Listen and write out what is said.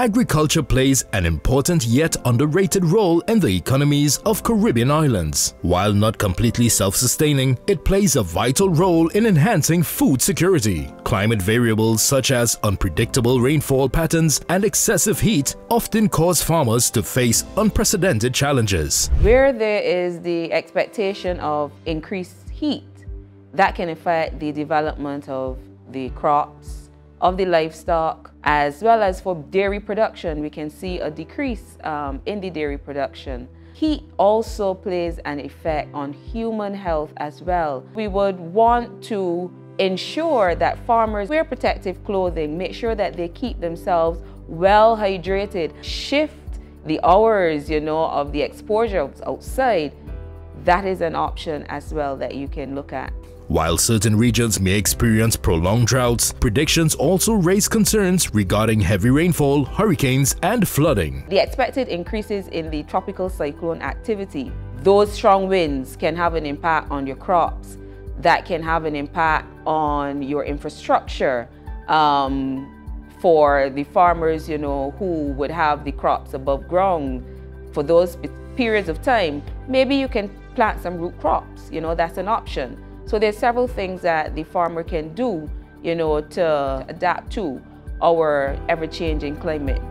agriculture plays an important yet underrated role in the economies of Caribbean islands. While not completely self-sustaining, it plays a vital role in enhancing food security. Climate variables such as unpredictable rainfall patterns and excessive heat often cause farmers to face unprecedented challenges. Where there is the expectation of increased heat, that can affect the development of the crops, of the livestock, as well as for dairy production, we can see a decrease um, in the dairy production. Heat also plays an effect on human health as well. We would want to ensure that farmers wear protective clothing, make sure that they keep themselves well hydrated, shift the hours, you know, of the exposure outside. That is an option as well that you can look at. While certain regions may experience prolonged droughts, predictions also raise concerns regarding heavy rainfall, hurricanes, and flooding. The expected increases in the tropical cyclone activity, those strong winds can have an impact on your crops, that can have an impact on your infrastructure. Um, for the farmers, you know, who would have the crops above ground for those periods of time, maybe you can plant some root crops, you know, that's an option. So there's several things that the farmer can do, you know, to adapt to our ever-changing climate.